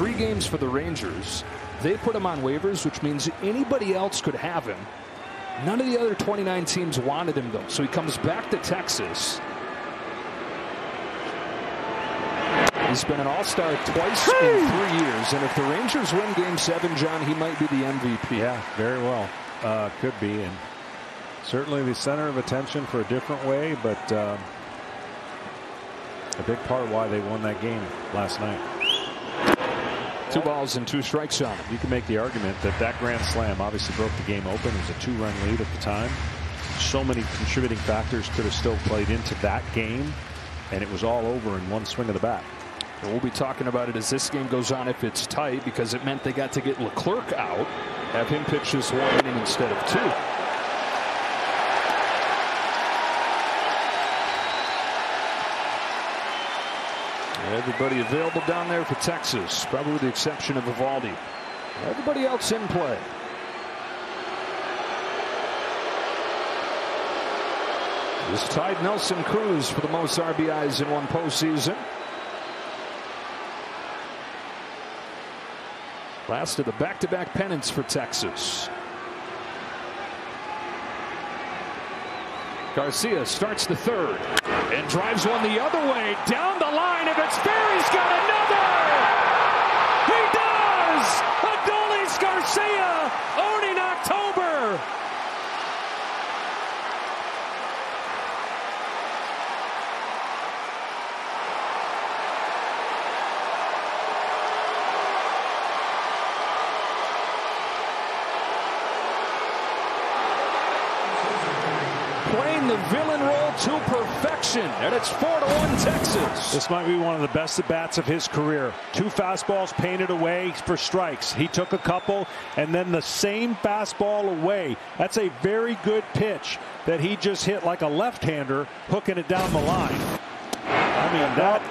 three games for the Rangers. They put him on waivers, which means anybody else could have him. None of the other 29 teams wanted him, though. So he comes back to Texas. He's been an all-star twice hey! in three years. And if the Rangers win game seven, John, he might be the MVP. Yeah, very well. Uh, could be. And certainly the center of attention for a different way, but um, a big part of why they won that game last night. Two balls and two strikes on him. You can make the argument that that grand slam obviously broke the game open. It was a two-run lead at the time. So many contributing factors could have still played into that game, and it was all over in one swing of the bat. And we'll be talking about it as this game goes on if it's tight because it meant they got to get Leclerc out, have him pitch this one inning instead of two. Everybody available down there for Texas, probably with the exception of Eovaldi. Everybody else in play. This tied Nelson Cruz for the most RBIs in one postseason. Last of the back-to-back -back pennants for Texas. Garcia starts the third and drives one the other way down the line. He's got another. He does. Adolis Garcia owning October. playing the villain role to perfection. And it's 4 to 1 Texas. This might be one of the best at bats of his career. Two fastballs painted away for strikes. He took a couple and then the same fastball away. That's a very good pitch that he just hit like a left-hander, hooking it down the line. I mean, that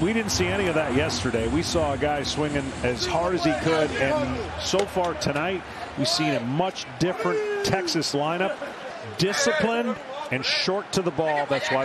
we didn't see any of that yesterday. We saw a guy swinging as hard as he could, and so far tonight, we've seen a much different Texas lineup disciplined and short to the ball. That's why